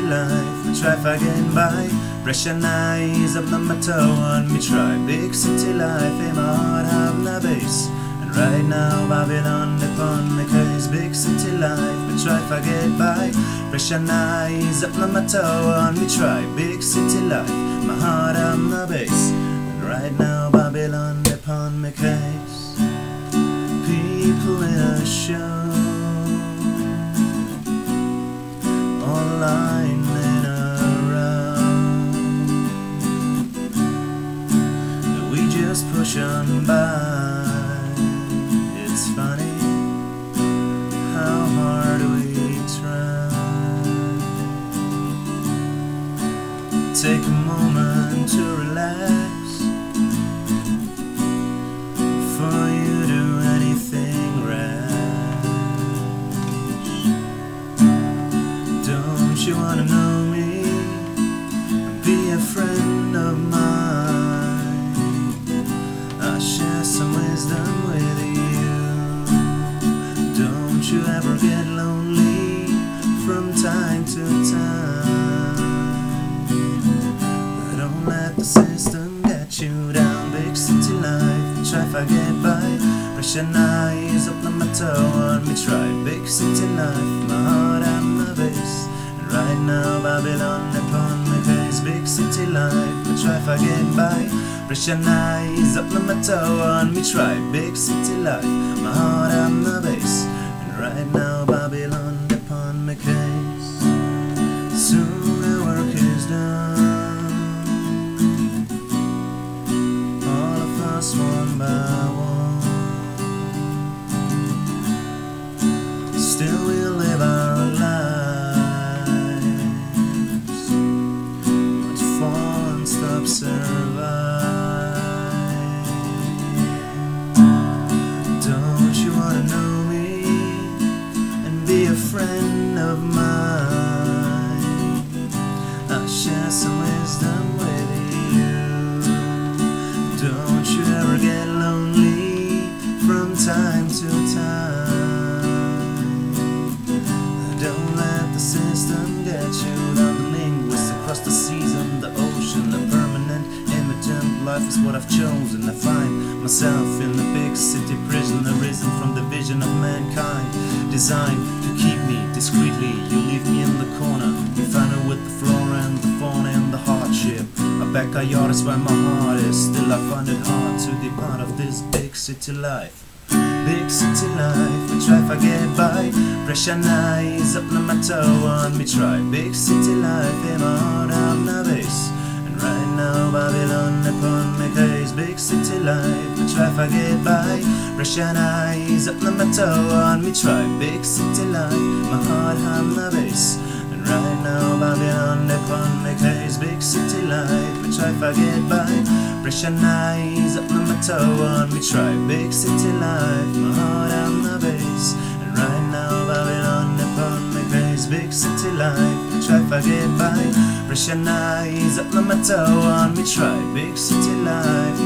life, me try forget by. Pressure eyes up on my toe on me try. Big city life, in my heart have no base. And right now Babylon upon me case. Big city life, me try forget by. Pressure eyes up on my toe on me try. Big city life, my heart have no base. And right now Babylon upon me case. People in a show. Just by. It's funny how hard we try. Take a moment to relax. Before you do anything rash. Don't you wanna know get lonely from time to time. I don't let the system get you down. Big city life, try to get by. Pressure eyes up on my toe on me try. Big city life, my heart and my base. And right now Babylon upon my face. Big city life, me try get by. Pressure eyes up on my toe on me try. Big city life, my heart and my base. And right now Soon the work is done. All of us one by one. Share some wisdom with you. Don't you ever get lonely from time to time. Don't let the system get you down the linguist across the season, the ocean, the permanent, emergent life is what I've chosen. I find myself in the big city prison, arisen from the vision of mankind, designed to keep me discreetly. You leave me in the corner, you find it with the flora backyard is where my heart is. Still, I find it hard to depart of this big city life. Big city life, we try to forget by. Pressure eyes up on my toe on me try. Big city life, in my heart I'm base. And right now Babylon upon me case. Big city life, we try to forget by. Pressure eyes up on my toe on me try. Big city life, my heart I'm base. And right now Babylon upon me case. Big city life, we try forget by. Pressure eyes up on my toe on me try. Big city life, my heart I'm the base. And right now Babylon upon me case. Big city life, we try forget by. Pressure eyes up on my toe on me try. Big city life,